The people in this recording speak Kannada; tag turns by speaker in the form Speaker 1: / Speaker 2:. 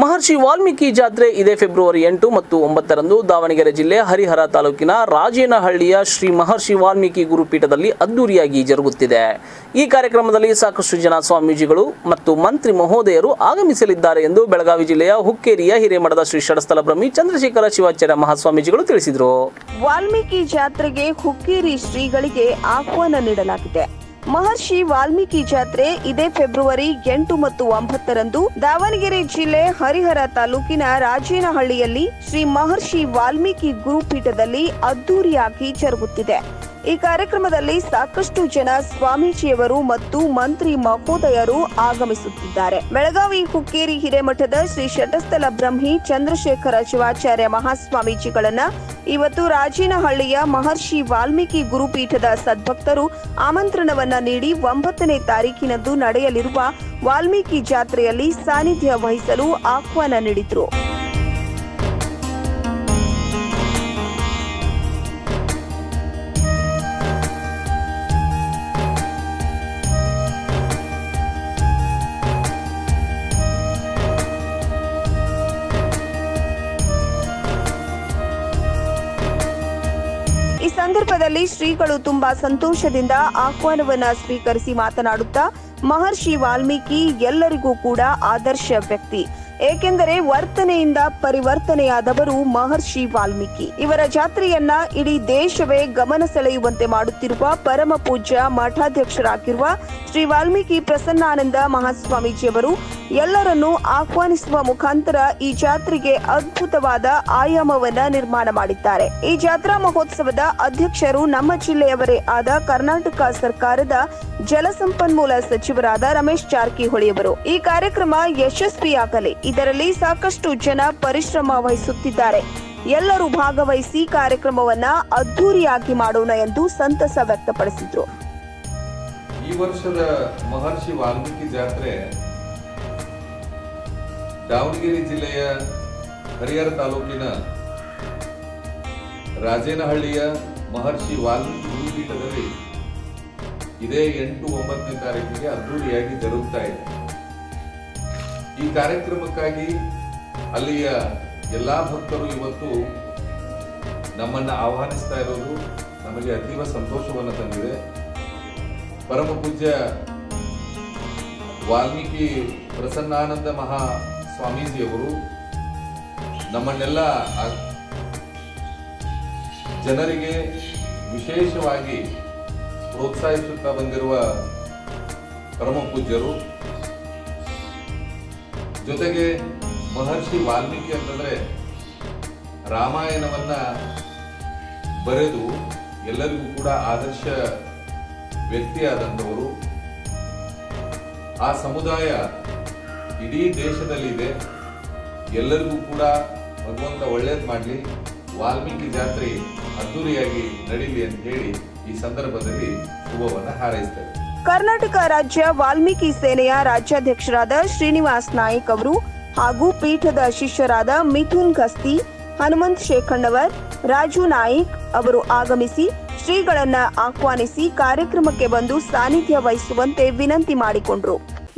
Speaker 1: ಮಹರ್ಷಿ ವಾಲ್ಮೀಕಿ ಜಾತ್ರೆ ಇದೇ ಫೆಬ್ರವರಿ ಎಂಟು ಮತ್ತು ಒಂಬತ್ತರಂದು ದಾವಣಗೆರೆ ಜಿಲ್ಲೆ ಹರಿಹರ ತಾಲೂಕಿನ ರಾಜೇನಹಳ್ಳಿಯ ಶ್ರೀ ಮಹರ್ಷಿ ವಾಲ್ಮೀಕಿ ಗುರುಪೀಠದಲ್ಲಿ ಅದ್ದೂರಿಯಾಗಿ ಜರುಗುತ್ತಿದೆ. ಈ ಕಾರ್ಯಕ್ರಮದಲ್ಲಿ ಸಾಕಷ್ಟು ಜನ ಸ್ವಾಮೀಜಿಗಳು ಮತ್ತು ಮಂತ್ರಿ ಮಹೋದಯರು ಆಗಮಿಸಲಿದ್ದಾರೆ ಎಂದು ಬೆಳಗಾವಿ ಜಿಲ್ಲೆಯ ಹುಕ್ಕೇರಿಯ ಹಿರೇಮಠದ ಶ್ರೀ ಷಡಸ್ಥಲ ಬ್ರಹ್ಮಿ ಚಂದ್ರಶೇಖರ ಶಿವಾಚಾರ್ಯ ಮಹಾಸ್ವಾಮೀಜಿಗಳು ತಿಳಿಸಿದರು.
Speaker 2: ವಾಲ್ಮೀಕಿ ಜಾತ್ರೆಗೆ ಹುಕ್ಕೇರಿ ಶ್ರೀಗಳಿಗೆ ಆಹ್ವಾನ ನೀಡಲಾಗಿದೆ. ಮಹರ್ಷಿ ವಾಲ್ಮೀಕಿ ಜಾತ್ರೆ ಇದೇ ಫೆಬ್ರವರಿ ಎಂಟು ಮತ್ತು ಒಂಬತ್ತರಂದು ದಾವಣಗೆರೆ ಜಿಲ್ಲೆ ಹರಿಹರ ತಾಲೂಕಿನ ರಾಜೇನಹಳ್ಳಿಯಲ್ಲಿ ಶ್ರೀ ಮಹರ್ಷಿ ವಾಲ್ಮೀಕಿ ಗುರುಪೀಠದಲ್ಲಿ ಅದ್ದೂರಿಯಾಗಿ ಜರುಗುತ್ತಿದೆ. ಈ ಕಾರ್ಯಕ್ರಮದಲ್ಲಿ ಸಾಕಷ್ಟು ಜನ ಸ್ವಾಮೀಜಿಯವರು ಮತ್ತು ಮಂತ್ರಿ ಮಹೋದಯರು ಆಗಮಿಸುತ್ತಿದ್ದಾರೆ. ಬೆಳಗಾವಿ ಹುಕ್ಕೇರಿ ಹಿರೇಮಠದ ಶ್ರೀ ಷಟಸ್ಥಲ ಬ್ರಹ್ಮಿ ಚಂದ್ರಶೇಖರ ಶಿವಾಚಾರ್ಯ ಮಹಾಸ್ವಾಮೀಜಿಗಳನ್ನ ಇವತ್ತು ರಾಜೀನಹಳ್ಳಿಯ ಮಹರ್ಷಿ ವಾಲ್ಮೀಕಿ ಗುರುಪೀಠದ ಸದ್ಭಕ್ತರು ಆಮಂತ್ರಣವನ್ನ ನೀಡಿ ಒಂಬತ್ತನೇ ತಾರೀಕಿನಂದು ನಡೆಯಲಿರುವ ವಾಲ್ಮೀಕಿ ಜಾತ್ರೆಯಲ್ಲಿ ಸಾನ್ನಿಧ್ಯ ವಹಿಸಲು ಆಹ್ವಾನ ನೀಡಿದ್ರು. ಸಂದರ್ಭದಲ್ಲಿ ಶ್ರೀಗಳು ತುಂಬಾ ಸಂತೋಷದಿಂದ ಆಹ್ವಾನವನ್ನ ಸ್ವೀಕರಿಸಿ ಮಾತನಾಡುತ್ತಾ ಮಹರ್ಷಿ ವಾಲ್ಮೀಕಿ ಎಲ್ಲರಿಗೂ ಕೂಡ ಆದರ್ಶ ವ್ಯಕ್ತಿ. ಏಕೆಂದರೆ ವರ್ತನೆಯಿಂದ ಪರಿವರ್ತನೆಯಾದವರು ಮಹರ್ಷಿ ವಾಲ್ಮೀಕಿ. ಇವರ ಜಾತ್ರೆಯನ್ನ ಇಡೀ ದೇಶವೇ ಗಮನ ಸೆಳೆಯುವಂತೆ ಮಾಡುತ್ತಿರುವ ಪರಮ ಪೂಜ್ಯ ಮಠಾಧ್ಯಕ್ಷರಾಗಿರುವ ಶ್ರೀ ವಾಲ್ಮೀಕಿ ಪ್ರಸನ್ನಾನಂದ ಮಹಾಸ್ವಾಮೀಜಿಯವರು ಎಲ್ಲರನ್ನೂ ಆಹ್ವಾನಿಸುವ ಮುಖಾಂತರ ಈ ಜಾತ್ರೆಗೆ ಅದ್ಭುತವಾದ ಆಯಾಮವನ್ನ ನಿರ್ಮಾಣ ಮಾಡಿದ್ದಾರೆ. ಈ ಜಾತ್ರಾ ಮಹೋತ್ಸವದ ಅಧ್ಯಕ್ಷರು ನಮ್ಮ ಜಿಲ್ಲೆಯವರೇ ಆದ ಕರ್ನಾಟಕ ಸರ್ಕಾರದ ಜಲಸಂಪನ್ಮೂಲ ಸಚಿವರಾದ ರಮೇಶ್ ಜಾರಕಿಹೊಳಿಯವರು ಈ ಕಾರ್ಯಕ್ರಮ ಯಶಸ್ವಿಯಾಗಲಿ. ಇದರಲ್ಲಿ ಸಾಕಷ್ಟು ಜನ ಪರಿಶ್ರಮ ವಹಿಸುತ್ತಿದ್ದಾರೆ. ಎಲ್ಲರೂ ಭಾಗವಹಿಸಿ ಕಾರ್ಯಕ್ರಮವನ್ನ ಅದ್ದೂರಿಯಾಗಿ ಮಾಡೋಣ ಎಂದು ಸಂತಸ ವ್ಯಕ್ತಪಡಿಸಿದ್ರು.
Speaker 3: ಈ ವರ್ಷದ ಮಹರ್ಷಿ ವಾಲ್ಮೀಕಿ ಜಾತ್ರೆ ದಾವಣಗೆರೆ ಜಿಲ್ಲೆಯ ಹರಿಹರ ತಾಲೂಕಿನ ರಾಜೇನಹಳ್ಳಿಯ ಮಹರ್ಷಿ ವಾಲ್ಮೀಕಿ ಗುರುಪೀಠದಲ್ಲಿ ಇದೇ ಎಂಟು ಒಂಬತ್ತನೇ ತಾರೀಕಿಗೆ ಅದ್ದೂರಿಯಾಗಿ ಜರುಗ್ತಾ ಇದೆ. ಈ ಕಾರ್ಯಕ್ರಮಕ್ಕಾಗಿ ಅಲ್ಲಿಯ ಎಲ್ಲಾ ಭಕ್ತರು ಇವತ್ತು ನಮ್ಮನ್ನ ಆಹ್ವಾನಿಸ್ತಾ ಇರೋದು ನಮಗೆ ಅತೀವ ಸಂತೋಷವನ್ನು ತಂದಿದೆ. ಪರಮ ಪೂಜ್ಯ ವಾಲ್ಮೀಕಿ ಪ್ರಸನ್ನಾನಂದ ಮಹಾ ಸ್ವಾಮೀಜಿಯವರು ನಮ್ಮನ್ನೆಲ್ಲ ಜನರಿಗೆ ವಿಶೇಷವಾಗಿ ಪ್ರೋತ್ಸಾಹಿಸುತ್ತಾ ಬಂದಿರುವ ಪರಮ ಪೂಜ್ಯರು. ಜೊತೆಗೆ ಮಹರ್ಷಿ ವಾಲ್ಮೀಕಿ ಅಂತಂದ್ರೆ ರಾಮಾಯಣವನ್ನ ಬರೆದು ಎಲ್ಲರಿಗೂ ಕೂಡ ಆದರ್ಶ ವ್ಯಕ್ತಿಯಾದಂಥವರು ಆ ಸಮುದಾಯ ಇಡೀ ದೇಶದಲ್ಲಿದೆ. ಎಲ್ಲರಿಗೂ ಕೂಡ ಭಗವಂತ ಒಳ್ಳೇದು ಮಾಡಲಿ. ವಾಲ್ಮೀಕಿ ಜಾತ್ರೆ ಅದ್ದೂರಿಯಾಗಿ ನಡೀಲಿ ಅಂತ ಹೇಳಿ ಈ ಸಂದರ್ಭದಲ್ಲಿ ಶುಭವನ್ನ ಹಾರೈಸ್ತೇವೆ.
Speaker 2: ಕರ್ನಾಟಕ ರಾಜ್ಯ ವಾಲ್ಮೀಕಿ ಸೇನೆಯ ರಾಜ್ಯಾಧ್ಯಕ್ಷರಾದ ಶ್ರೀನಿವಾಸ್ ನಾಯಕ್ ಅವರು ಹಾಗೂ ಪೀಠದ ಶಿಷ್ಯರಾದ ಮಿಥುನ್ ಗಸ್ತಿ ಹನುಮಂತ್ ಶೇಖಣ್ಣವರ್, ರಾಜು ನಾಯ್ಕ್ ಅವರು ಆಗಮಿಸಿ ಶ್ರೀಗಳನ್ನ ಆಹ್ವಾನಿಸಿ ಕಾರ್ಯಕ್ರಮಕ್ಕೆ ಬಂದು ಸಾನ್ನಿಧ್ಯ ವಹಿಸುವಂತೆ ವಿನಂತಿ ಮಾಡಿಕೊಂಡ್ರು.